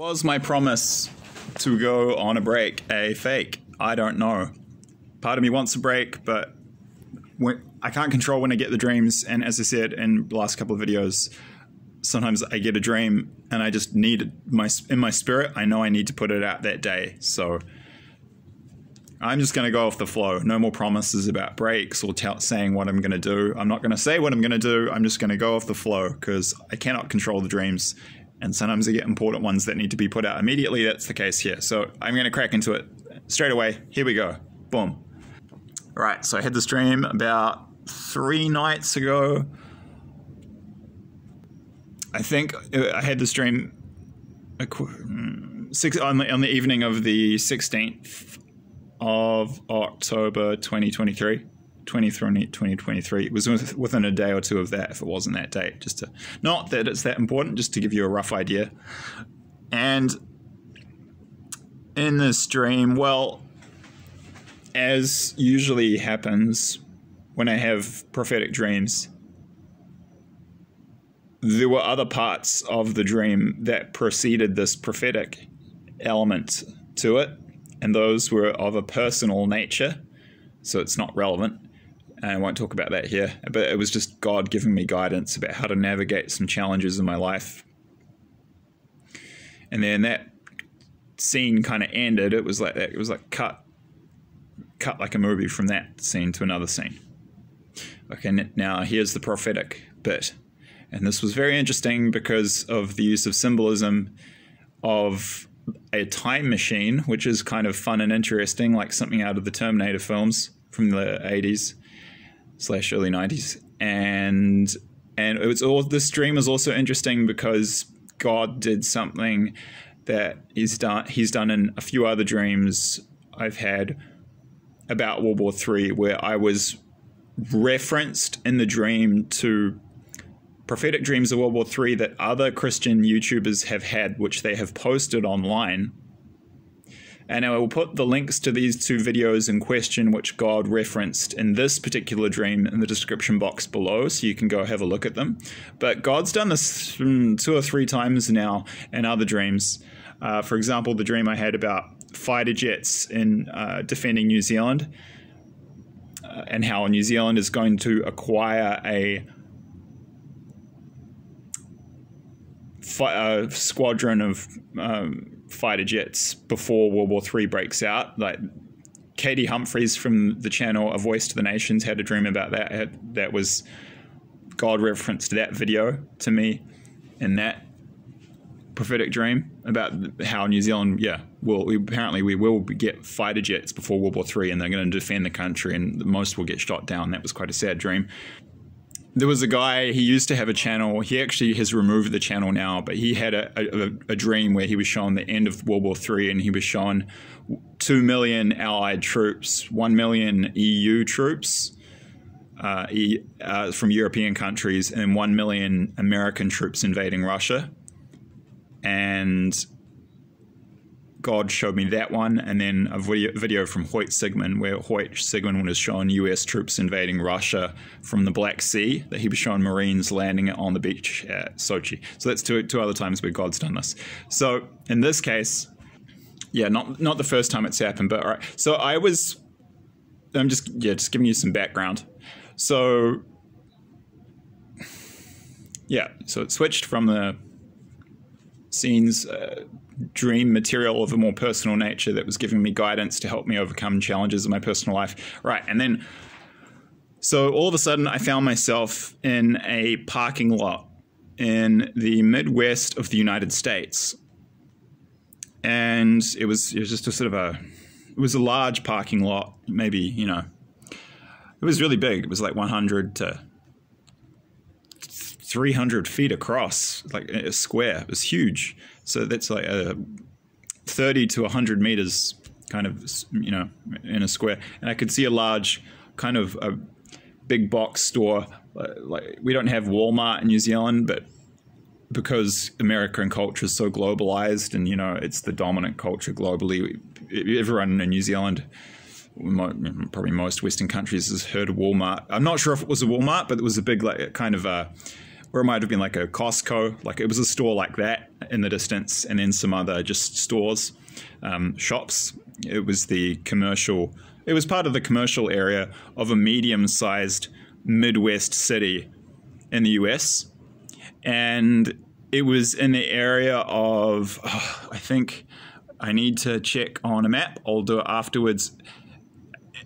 Was my promise to go on a break a fake? I don't know. Part of me wants a break, but when, I can't control when I get the dreams. And as I said in the last couple of videos, sometimes I get a dream and I just need my in my spirit. I know I need to put it out that day, so I'm just going to go off the flow. No more promises about breaks or saying what I'm going to do. I'm not going to say what I'm going to do. I'm just going to go off the flow because I cannot control the dreams. And sometimes I get important ones that need to be put out immediately. That's the case here. So I'm going to crack into it straight away. Here we go. Boom. All right. So I had the stream about three nights ago. I think uh, I had the stream six, on, the, on the evening of the 16th of October 2023. 2023. It was within a day or two of that, if it wasn't that date. Just to, not that it's that important, just to give you a rough idea. And in this dream, well, as usually happens when I have prophetic dreams, there were other parts of the dream that preceded this prophetic element to it, and those were of a personal nature, so it's not relevant. I won't talk about that here, but it was just God giving me guidance about how to navigate some challenges in my life. And then that scene kind of ended. It was like that. It was like cut, cut like a movie from that scene to another scene. Okay, now here's the prophetic bit. And this was very interesting because of the use of symbolism of a time machine, which is kind of fun and interesting, like something out of the Terminator films from the 80s slash early 90s. And and it was all this dream is also interesting because God did something that he's done he's done in a few other dreams I've had about World War III where I was referenced in the dream to prophetic dreams of World War III that other Christian YouTubers have had, which they have posted online. And I will put the links to these two videos in question, which God referenced in this particular dream, in the description box below, so you can go have a look at them. But God's done this two or three times now in other dreams. Uh, for example, the dream I had about fighter jets in uh, defending New Zealand, uh, and how New Zealand is going to acquire a a squadron of um, fighter jets before World War III breaks out. Like Katie Humphries from the channel A Voice to the Nations had a dream about that. That was God referenced that video to me in that prophetic dream about how New Zealand, yeah, well, we, apparently we will get fighter jets before World War III, and they're going to defend the country, and most will get shot down. That was quite a sad dream there was a guy he used to have a channel he actually has removed the channel now but he had a, a, a, dream where he was shown the end of world war iii and he was shown 2 million allied troops 1 million eu troops uh, uh, from european countries and 1 million american troops invading russia. And God showed me that one, and then a video, from Hoyt Sigmund, where Hoyt Sigmund was showing US troops invading Russia from the Black Sea, that he was showing Marines landing on the beach at Sochi. So that's two, two other times where God's done this. So in this case, yeah, not not the first time it's happened, but all right. So I was, I'm just yeah, just giving you some background. So yeah, so it switched from the scenes. Uh, dream material of a more personal nature that was giving me guidance to help me overcome challenges in my personal life. Right. And then, so all of a sudden, I found myself in a parking lot in the Midwest of the United States. And it was, it was just a sort of a, it was a large parking lot, maybe, you know, it was really big. It was like 100 to 300 feet across, like a square. It was huge. So that's like a 30 to 100 meters kind of, you know, in a square. And I could see a large kind of a big box store. Uh, like we don't have Walmart in New Zealand, but because American culture is so globalized and, you know, it's the dominant culture globally, everyone in New Zealand probably most Western countries has heard of Walmart. I'm not sure if it was a Walmart, but it was a big like kind of a or it might have been like a Costco. Like it was a store like that in the distance, and then some other just stores, um, shops. It was the commercial. It was part of the commercial area of a medium-sized Midwest city in the U.S. And it was in the area of, oh, I think I need to check on a map. I'll do it afterwards.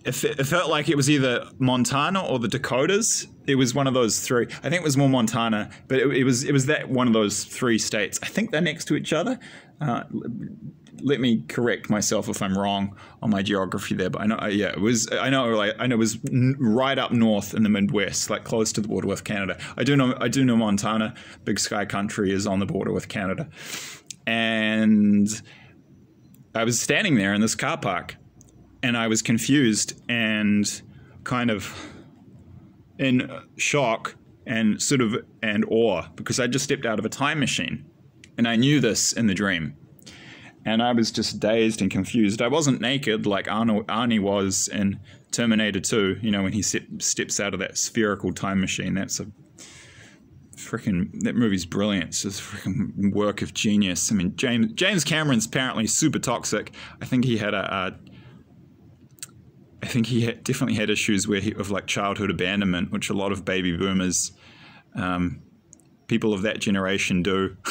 It, it felt like it was either Montana or the Dakotas. It was one of those three. I think it was more Montana, but it, it was it was that one of those three states. I think they're next to each other. Uh, let me correct myself if I'm wrong on my geography there, but I know, yeah, it was, I know, like, I know it was right up north in the Midwest, like close to the border with Canada. I do know, I do know Montana, Big Sky Country is on the border with Canada, and I was standing there in this car park, and I was confused and kind of in shock and sort of and awe because I just stepped out of a time machine, and I knew this in the dream and I was just dazed and confused. I wasn't naked like Arnie was in Terminator 2, you know, when he steps out of that spherical time machine. That's a freaking that movie's brilliant. It's just freaking work of genius. I mean, James James Cameron's apparently super toxic. I think he had a, a I think he had, definitely had issues where he, of like childhood abandonment, which a lot of baby boomers, um, people of that generation do.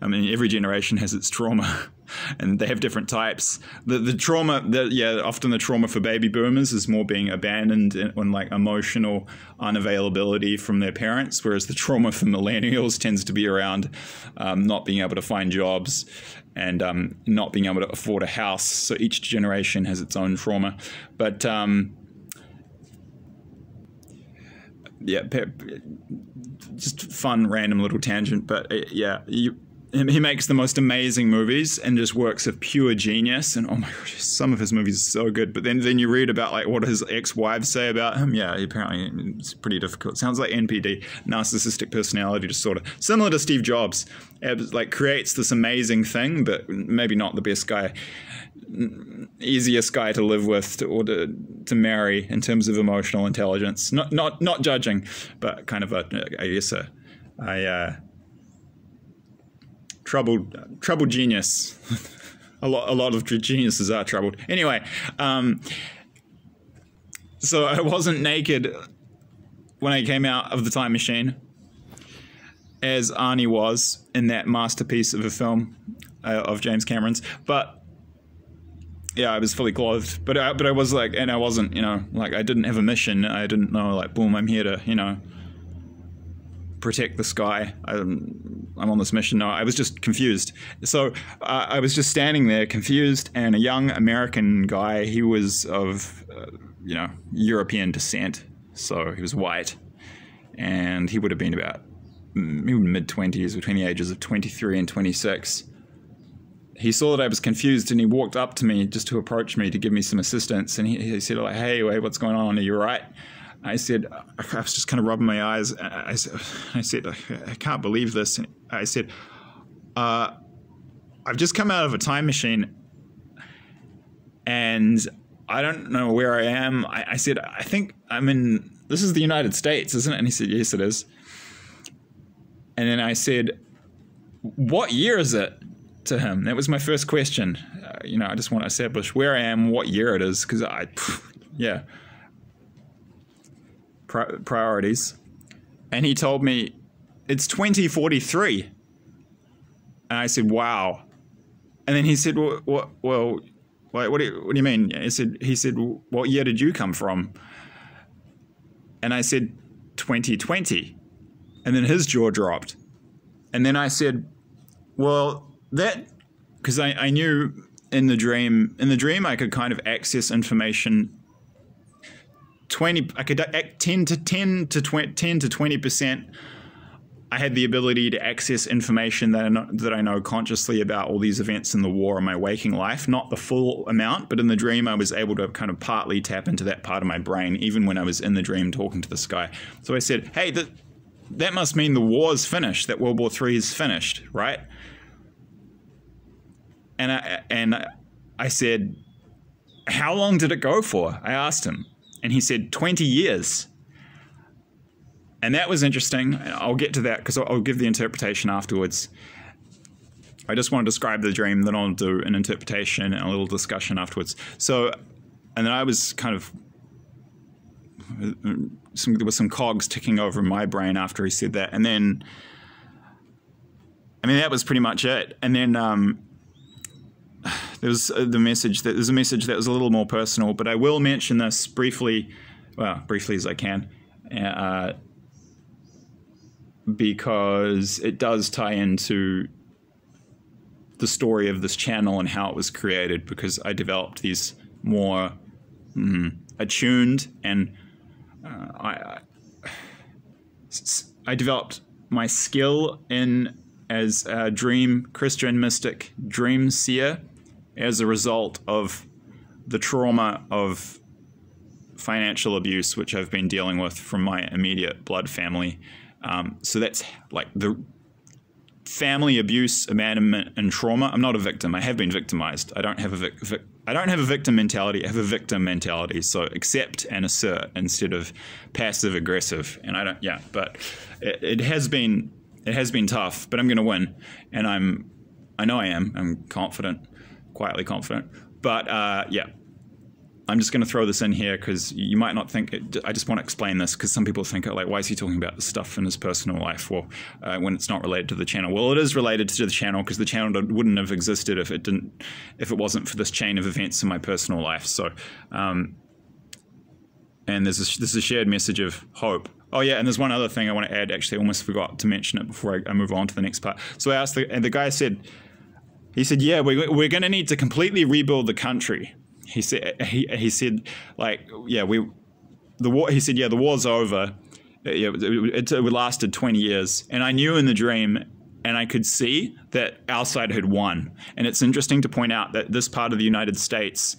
I mean, every generation has its trauma, and they have different types. The the trauma, the, yeah, often the trauma for baby boomers is more being abandoned and, like emotional unavailability from their parents, whereas the trauma for millennials tends to be around um, not being able to find jobs and um, not being able to afford a house. So each generation has its own trauma, but. Um, yeah, just fun, random little tangent, but uh, yeah, you he makes the most amazing movies and just works of pure genius. And oh my gosh, some of his movies are so good. But then, then you read about like what his ex-wives say about him. Yeah, apparently it's pretty difficult. Sounds like NPD, narcissistic personality disorder, similar to Steve Jobs. Like creates this amazing thing, but maybe not the best guy, easiest guy to live with to, or to, to marry in terms of emotional intelligence. Not not not judging, but kind of a I guess a I. Uh, troubled troubled genius. a lot a lot of geniuses are troubled. Anyway, um, so I wasn't naked when I came out of the time machine, as Arnie was in that masterpiece of a film uh, of James Cameron's, but. Yeah, I was fully clothed, but I, but I was like, and I wasn't, you know, like I didn't have a mission. I didn't know, like, boom, I'm here to, you know, protect the sky. I'm, I'm on this mission. No, I was just confused. So uh, I was just standing there confused, and a young American guy, he was of, uh, you know, European descent. So he was white, and he would have been about mid 20s, between the ages of 23 and 26. He saw that I was confused and he walked up to me just to approach me to give me some assistance. And he, he said, like, hey, wait, what's going on? Are you right? I said, I was just kind of rubbing my eyes. I said, I, said, I can't believe this. And I said, uh, I've just come out of a time machine and I don't know where I am. I, I, said, I think I'm in, this is the United States, isn't it? And he said, yes, it is. And then I said, what year is it to him? That was my first question. Uh, you know, I just want to establish where I am, what year it is, because I, yeah priorities, and he told me it's 2043. And I said, "Wow." And then he said, "Well, what, well, what, do you, what do you mean?" He said, "He said, what year did you come from?" And I said, "2020." And then his jaw dropped. And then I said, "Well, that because I, I knew in the dream in the dream I could kind of access information 20 I could uh, 10 to 10 to 20, 10 to 20% I had the ability to access information that I, know, that I know consciously about all these events in the war in my waking life. Not the full amount, but in the dream, I was able to kind of partly tap into that part of my brain, even when I was in the dream talking to the sky. So I said, hey, that, that must mean the war's finished, that World War III is finished, right? And I, and I said, how long did it go for? I asked him. And he said, 20 years. and that was interesting. I'll get to that because I'll, give the interpretation afterwards. I just want to describe the dream, then I'll do an interpretation and a little discussion afterwards. So, and then I was kind of some, there was some cogs ticking over in my brain after he said that, and then I mean that was pretty much it. And then um, there was uh, the message that there's a message that was a little more personal, but I will mention this briefly, well, briefly as I can. Uh, because it does tie into the story of this channel and how it was created because I developed these more mm, attuned and uh, I, I developed my skill in as a dream Christian mystic dream seer as a result of the trauma of financial abuse which I've been dealing with from my immediate blood family. Um, so that's like the family abuse, abandonment, and trauma. I'm not a victim. I have been victimized. I don't have a vic- vic- I don't have a victim mentality. I have a victim mentality. So accept and assert instead of passive aggressive. And I don't. Yeah, but it, it has been it has been tough. But I'm going to win, and I'm I know I am. I'm confident, quietly confident. But uh, yeah, I'm just going to throw this in here because you might not think. It, I just want to explain this because some people think, like, why is he talking about this stuff in his personal life? Well, uh, when it's not related to the channel. Well, it is related to the channel because the channel wouldn't have existed if it didn't, if it wasn't for this chain of events in my personal life. So, um, and there's a, this is a shared message of hope. Oh yeah, and there's one other thing I want to add. Actually, I almost forgot to mention it before I, I move on to the next part. So I asked the, and the guy said, he said, yeah, we're we're going to need to completely rebuild the country. He said he, he said like yeah we the war he said yeah the war's over. Uh, yeah, it, it, it lasted 20 years. And i knew in the dream and i could see that our side had won. And it's interesting to point out that this part of the united states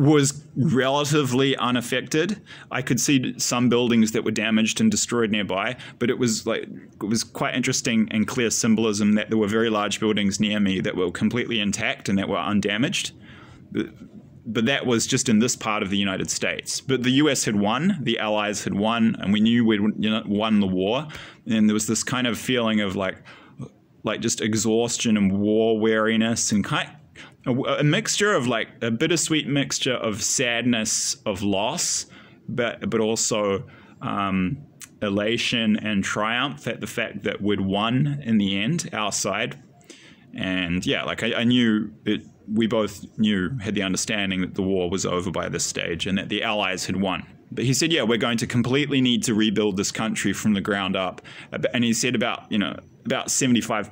was relatively unaffected. I could see some buildings that were damaged and destroyed nearby, but it was like it was quite interesting and clear symbolism that there were very large buildings near me that were completely intact and that were undamaged. But that was just in this part of the United States. But the U.S. had won, the Allies had won, and we knew we'd you know, won the war. And there was this kind of feeling of like, like just exhaustion and war weariness and kind a, a mixture of like a bittersweet mixture of sadness of loss, but but also um, elation and triumph at the fact that we'd won in the end, our side. And yeah, like I, I knew it. We both knew had the understanding that the war was over by this stage and that the Allies had won. But he said, yeah, we're going to completely need to rebuild this country from the ground up. And he said about you know about seventy five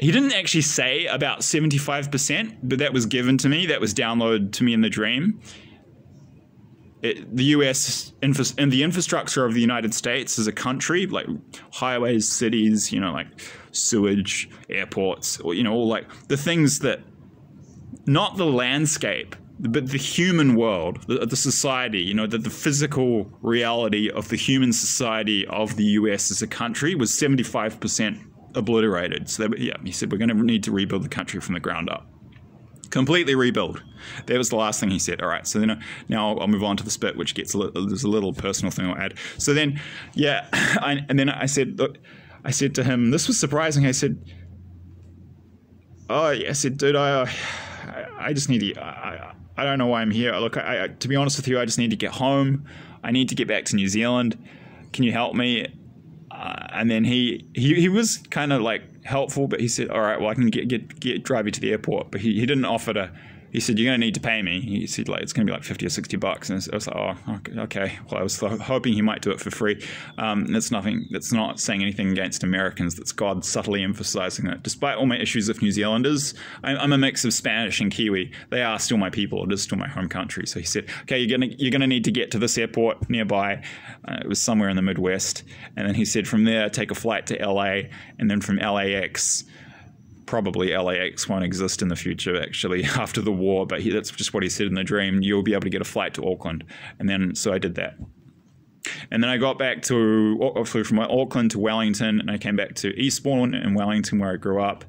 he didn't actually say about 75%, but that was given to me. That was downloaded to me in the dream. It, the US infra- and the infrastructure of the United States as a country, like highways, cities, you know, like sewage, airports, or, you know, all like the things that, not the landscape, but the human world, the, the society, you know, the, the physical reality of the human society of the US as a country was 75% obliterated. So they, yeah, he said we're going to need to rebuild the country from the ground up, completely rebuild. That was the last thing he said. All right, so then uh, now I'll move on to the spit, which gets a little, there's a little personal thing I'll add. So then, yeah, I, and then I said, look, I said to him, this was surprising. I said, oh, yeah, I said, dude, I, uh, I just need to. I, I don't know why I'm here. Look, I, I, to be honest with you, I just need to get home. I need to get back to New Zealand. Can you help me? Uh, and then he, he he was kind of like helpful, but he said, "All right, well, I can get get get drive you to the airport." But he, he didn't offer to he said, "You're going to need to pay me." He said, "Like it's going to be like fifty or sixty bucks," and I was like, "Oh, okay." Well, I was hoping he might do it for free. Um, that's nothing. That's not saying anything against Americans. That's God subtly emphasizing that. Despite all my issues with New Zealanders, I'm, I'm, a mix of Spanish and Kiwi. They are still my people. It is still my home country. So he said, "Okay, you're gonna you're gonna need to get to this airport nearby." Uh, it was somewhere in the Midwest, and then he said, "From there, take a flight to LA, and then from LAX." Probably LAX won't exist in the future actually after the war, but he, that's just what he said in the dream. You'll be able to get a flight to Auckland. And then, so I did that. And then I got back to, flew from Auckland to Wellington and I came back to Eastbourne in Wellington where I grew up.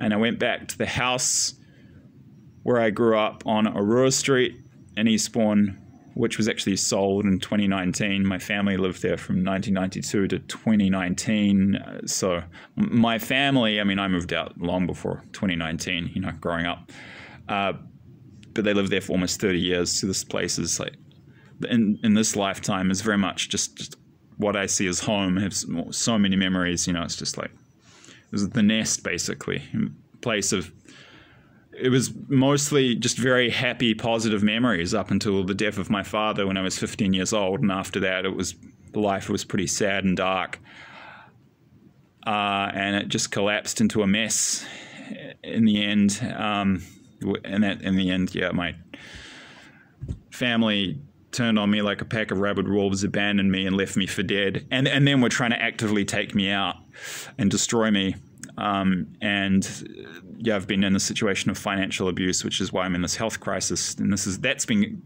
And I went back to the house where I grew up on Aurora Street in Eastbourne which was actually sold in 2019. My family lived there from 1992 to 2019. Uh, so my family, I mean, I moved out long before 2019. You know, growing up. Uh, but they lived there for almost 30 years. So this place is like, in in this lifetime, is very much just, just what I see as home. I have so many memories. You know, it's just like it was the nest basically, place of. It was mostly just very happy, positive memories up until the death of my father when I was 15 years old, and after that, it was life was pretty sad and dark, uh, and it just collapsed into a mess in the end. Um, and that in the end, yeah, my family turned on me like a pack of rabid wolves, abandoned me, and left me for dead. And and then were trying to actively take me out and destroy me. Um, and yeah, I've been in a situation of financial abuse, which is why I'm in this health crisis. And this is that's been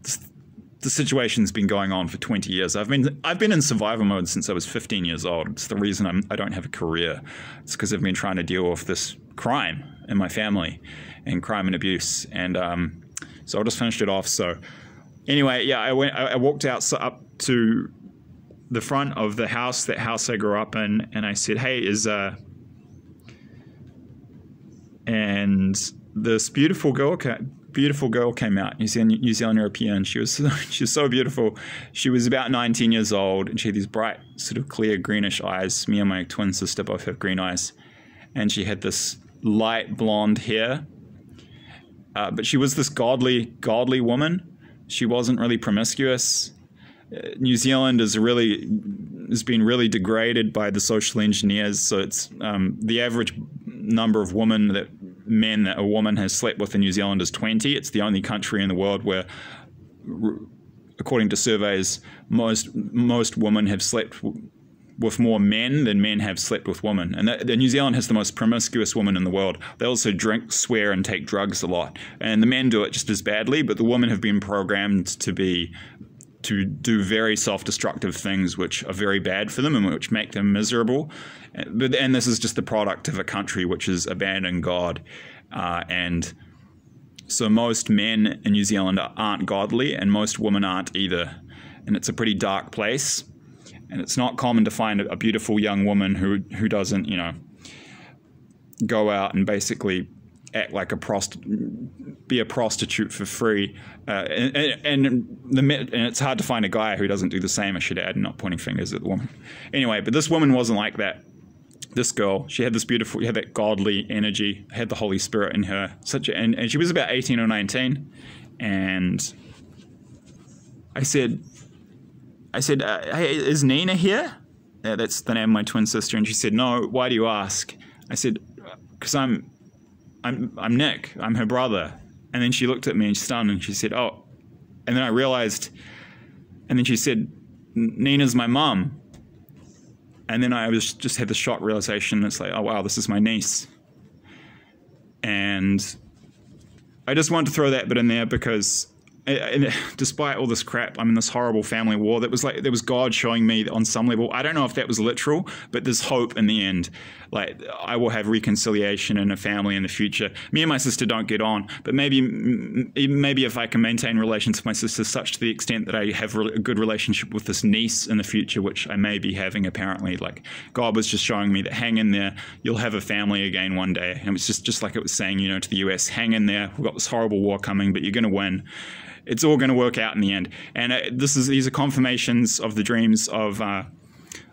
the situation's been going on for 20 years. I've been I've been in survival mode since I was 15 years old. It's the reason I'm I don't have a career. It's because I've been trying to deal with this crime in my family and crime and abuse. And um, so I just finished it off. So anyway, yeah, I went. I walked out so up to the front of the house, that house I grew up in, and I said, "Hey, is uh," and this beautiful girl, beautiful girl came out. New Zealand, New Zealand European. She was she was so beautiful. She was about 19 years old, and she had these bright, sort of clear greenish eyes. Me and my twin sister both have green eyes, and she had this light blonde hair. Uh, but she was this godly, godly woman she wasn't really promiscuous. Uh, New Zealand is really has been really degraded by the social engineers. So it's um, the average number of women that men that a woman has slept with in New Zealand is 20. It's the only country in the world where, according to surveys, most most women have slept with more men than men have slept with women. And that, New Zealand has the most promiscuous women in the world. They also drink, swear, and take drugs a lot. And the men do it just as badly, but the women have been programmed to be to do very self-destructive things which are very bad for them and which make them miserable. But and this is just the product of a country which has abandoned God, uh, and so most men in New Zealand aren't godly, and most women aren't either. And it's a pretty dark place and it's not common to find a beautiful young woman who who doesn't you know go out and basically act like a prost be a prostitute for free uh, and, and, the and it's hard to find a guy who doesn't do the same I should add not pointing fingers at the woman anyway but this woman wasn't like that this girl she had this beautiful had that godly energy had the Holy Spirit in her such a, and, and she was about 18 or 19 and I said I said, uh, "Hey, is Nina here?" Uh, that's the name of my twin sister, and she said, "No. Why do you ask?" I said, "Because I'm, I'm, I'm Nick. I'm her brother." And then she looked at me and stunned, and she said, "Oh." And then I realized, and then she said, "Nina's my mum." And then I was just had the shock realization. It's like, oh wow, this is my niece. And I just wanted to throw that bit in there because and despite all this crap, I'm in this horrible family war. That was like there was God showing me on some level. I don't know if that was literal, but there's hope in the end. Like I will have reconciliation and a family in the future. Me and my sister don't get on, but maybe maybe if I can maintain relations with my sister such to the extent that I have a good relationship with this niece in the future, which I may be having apparently. Like God was just showing me that hang in there, you'll have a family again one day. And it was just just like it was saying, you know, to the US, hang in there. We've got this horrible war coming, but you're going to win it's all going to work out in the end. And uh, this is these are confirmations of the dreams of. Uh,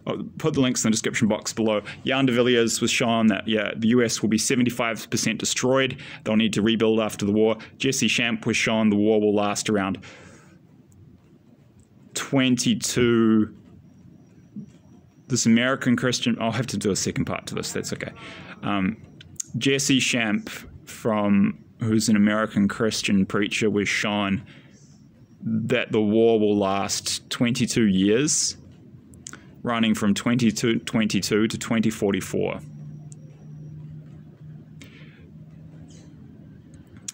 I'll put the links in the description box below. Jan de Villiers was shown that yeah, the US will be 75% destroyed. They'll need to rebuild after the war. Jesse Shamp was shown the war will last around 22. This American Christian, I'll have to do a second part to this. That's okay. Um, Jesse Shamp from who's an American Christian preacher was shown that the war will last 22 years, running from 2022 to 2044.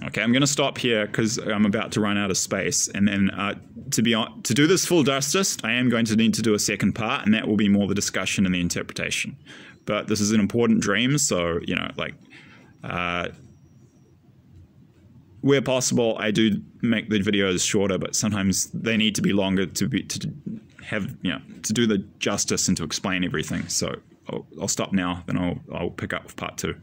Okay, I'm going to stop here because I'm about to run out of space. And then uh, to be on, to do this full justice, I am going to need to do a second part, and that will be more the discussion and the interpretation. But this is an important dream, so you know, like, uh, where possible, I do make the videos shorter, but sometimes they need to be longer to be to have you know to do the justice and to explain everything. So I'll, I'll stop now, then I'll I'll pick up with part two.